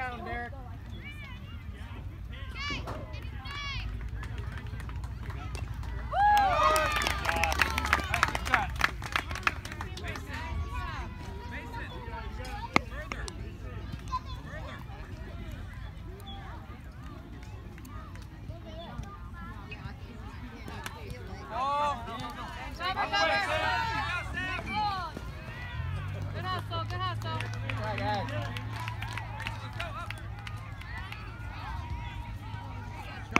down, Derek. Good hustle, good hustle. Try, guys. Charlie, all right? Guys. Charlie, good?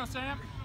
go, Sam.